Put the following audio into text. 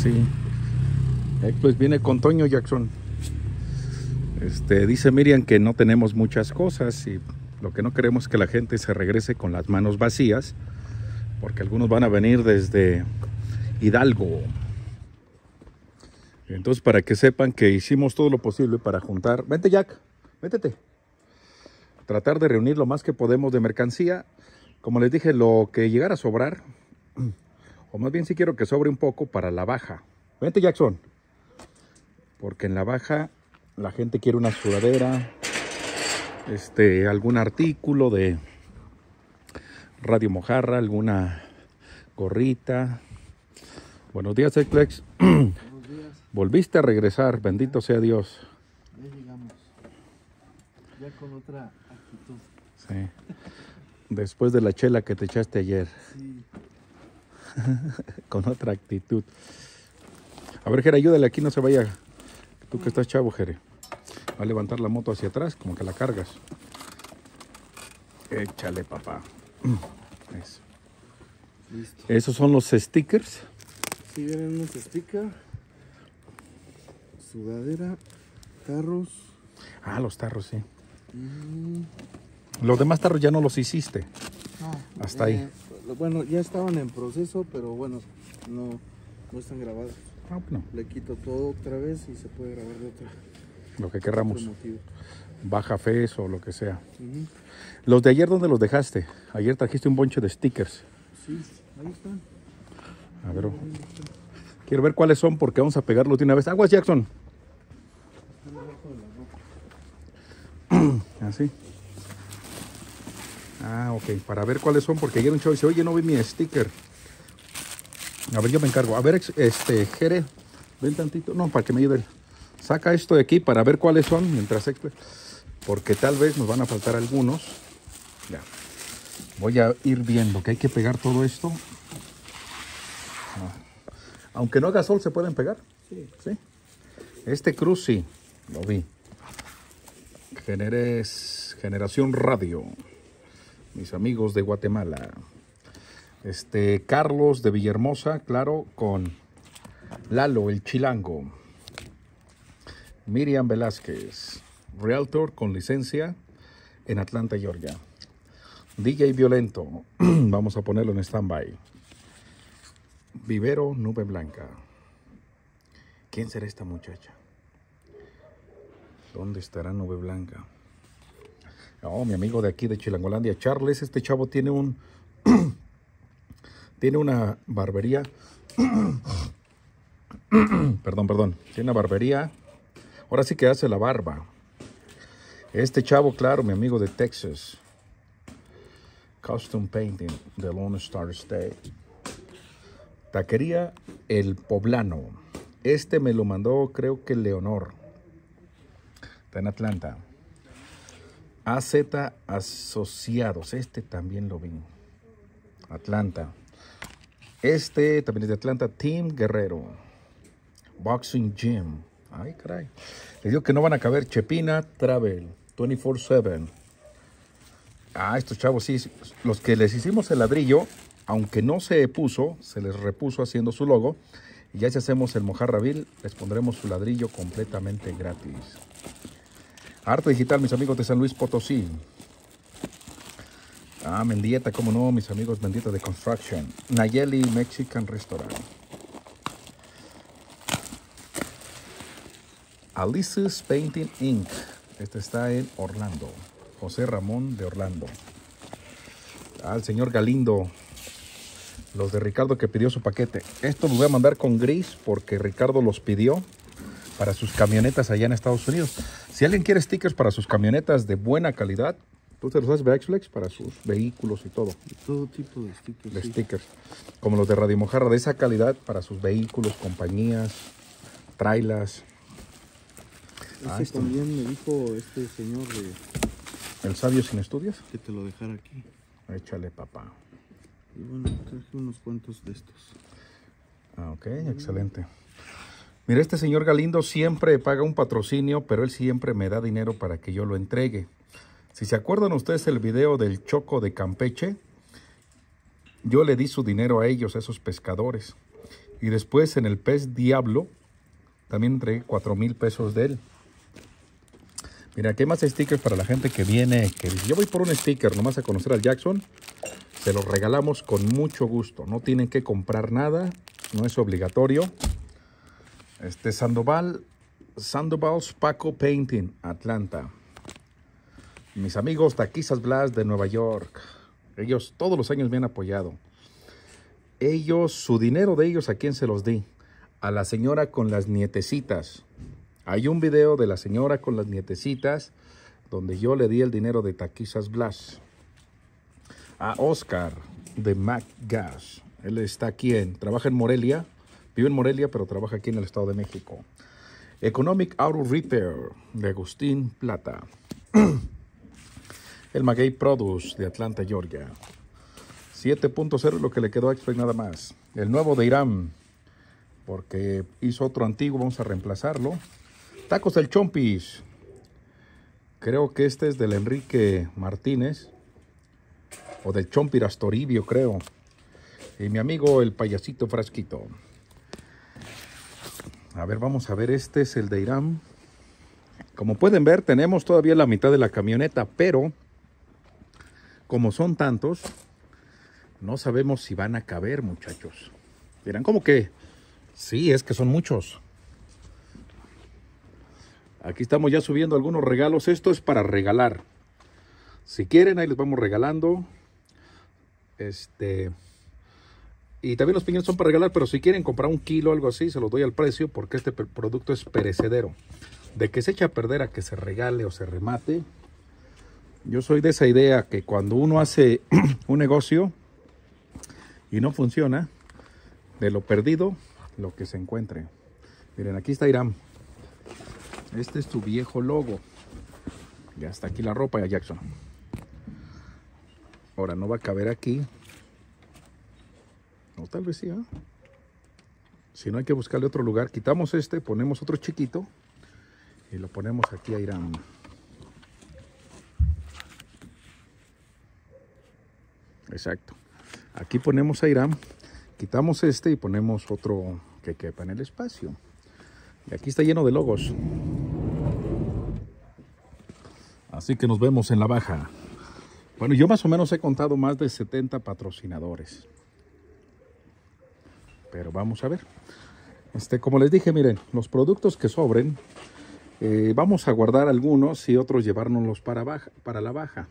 sí. Eh, pues viene con Toño Jackson. Este, dice Miriam que no tenemos muchas cosas y lo que no queremos es que la gente se regrese con las manos vacías, porque algunos van a venir desde Hidalgo. Entonces, para que sepan que hicimos todo lo posible para juntar. Vente, Jack, métete. Tratar de reunir lo más que podemos de mercancía. Como les dije, lo que llegara a sobrar, o más bien si quiero que sobre un poco para la baja. Vente, Jackson. Porque en la baja la gente quiere una sudadera, este, algún artículo de Radio Mojarra, alguna gorrita. Buenos días, Eclex. Buenos días, Volviste a regresar, bendito sea Dios. ya llegamos. Ya con otra actitud. Sí. Después de la chela que te echaste ayer, Sí, con otra actitud. A ver, Jere, ayúdale aquí, no se vaya. Tú que estás chavo, Jere. Va a levantar la moto hacia atrás, como que la cargas. Échale, papá. Eso. listo. Esos son los stickers. Sí, vienen unos stickers, sudadera, tarros Ah, los tarros, sí. y... Los demás tarros ya no los hiciste. No, Hasta ahí. Bueno, ya estaban en proceso, pero bueno, no, no están grabados. Ah, Le quito todo otra vez y se puede grabar de otra, lo que querramos. Baja fez o lo que sea. Los de ayer, ¿dónde los dejaste? Ayer trajiste un bonche de stickers. Sí, ahí están. A ver, oh. ahí quiero ver cuáles son porque vamos a pegarlos de una vez. Aguas, Jackson. Así. Ah, ok. Para ver cuáles son, porque ayer un chavo dice, oye, no vi mi sticker. A ver, yo me encargo. A ver, este, Jere, ven tantito. No, para que me ayude. Saca esto de aquí para ver cuáles son mientras Porque tal vez nos van a faltar algunos. Ya. Voy a ir viendo que hay que pegar todo esto. Ah. Aunque no haga sol, ¿se pueden pegar? Sí. Sí. Este cruz sí, lo vi. Generes, Generación Radio. Mis amigos de Guatemala. Este, Carlos de Villahermosa, claro, con Lalo, el chilango. Miriam Velázquez, Realtor con licencia en Atlanta, Georgia. DJ Violento, vamos a ponerlo en stand-by. Vivero Nube Blanca. ¿Quién será esta muchacha? ¿Dónde estará Nube Blanca? Oh, mi amigo de aquí de Chilangolandia, Charles, este chavo tiene un tiene una barbería. perdón, perdón. Tiene una barbería. Ahora sí que hace la barba. Este chavo, claro, mi amigo de Texas. Custom Painting de Lone Star State. Taquería El Poblano. Este me lo mandó, creo que Leonor. Está en Atlanta. AZ Asociados. Este también lo vi. Atlanta. Este también es de Atlanta. Team Guerrero. Boxing Gym. Ay, caray. Les digo que no van a caber. Chepina Travel. 24-7. Ah, estos chavos sí. Los que les hicimos el ladrillo, aunque no se puso, se les repuso haciendo su logo. Y ya si hacemos el mojarrabil, les pondremos su ladrillo completamente gratis. Arte Digital, mis amigos de San Luis Potosí. Ah, Mendieta, cómo no, mis amigos Mendieta de Construction. Nayeli Mexican Restaurant. Alice's Painting Inc. Este está en Orlando. José Ramón de Orlando. Al señor Galindo. Los de Ricardo que pidió su paquete. Esto los voy a mandar con gris porque Ricardo los pidió para sus camionetas allá en Estados Unidos. Si alguien quiere stickers para sus camionetas de buena calidad, tú te los haces Flex para sus vehículos y todo. De todo tipo de stickers. De sí. stickers. Como los de Radio Mojarra, de esa calidad para sus vehículos, compañías, trailas. Ah, Ese esto. también me dijo este señor de El sabio sin estudios. que te lo dejara aquí. Échale, papá. Y bueno, traje unos cuantos de estos. Ah, ok, excelente. Mira, este señor Galindo siempre paga un patrocinio, pero él siempre me da dinero para que yo lo entregue. Si se acuerdan ustedes el video del Choco de Campeche, yo le di su dinero a ellos, a esos pescadores. Y después en el pez Diablo, también entregué 4 mil pesos de él. Mira, aquí hay más stickers para la gente que viene. Que yo voy por un sticker nomás a conocer al Jackson. Se los regalamos con mucho gusto. No tienen que comprar nada. No es obligatorio. Este Sandoval, Sandoval's Paco Painting, Atlanta. Mis amigos Taquizas Blas de Nueva York. Ellos todos los años me han apoyado. Ellos, su dinero de ellos, ¿a quién se los di? A la señora con las nietecitas. Hay un video de la señora con las nietecitas donde yo le di el dinero de Taquizas Blas. A Oscar de Mac Gas. Él está aquí en, trabaja en Morelia. Vive en Morelia, pero trabaja aquí en el Estado de México. Economic Auto Repair de Agustín Plata. el Maguey Produce de Atlanta, Georgia. 7.0 lo que le quedó a Express nada más. El nuevo de Irán, porque hizo otro antiguo, vamos a reemplazarlo. Tacos del Chompis. Creo que este es del Enrique Martínez. O del Chompiras Toribio, creo. Y mi amigo el payasito frasquito. A ver, vamos a ver. Este es el de Irán. Como pueden ver, tenemos todavía la mitad de la camioneta, pero como son tantos, no sabemos si van a caber, muchachos. Dirán, ¿cómo que? Sí, es que son muchos. Aquí estamos ya subiendo algunos regalos. Esto es para regalar. Si quieren, ahí les vamos regalando. Este. Y también los piñones son para regalar, pero si quieren comprar un kilo o algo así, se los doy al precio porque este producto es perecedero. De que se echa a perder a que se regale o se remate, yo soy de esa idea que cuando uno hace un negocio y no funciona, de lo perdido, lo que se encuentre. Miren, aquí está Irán. Este es tu viejo logo. Ya está aquí la ropa ya Jackson. Ahora no va a caber aquí. O tal vez sí, ¿eh? Si no hay que buscarle otro lugar, quitamos este, ponemos otro chiquito y lo ponemos aquí a Irán. Exacto. Aquí ponemos a Irán, quitamos este y ponemos otro que quepa en el espacio. Y aquí está lleno de logos. Así que nos vemos en la baja. Bueno, yo más o menos he contado más de 70 patrocinadores. Pero vamos a ver. Este, como les dije, miren, los productos que sobren, eh, vamos a guardar algunos y otros llevárnoslos para, baja, para la baja.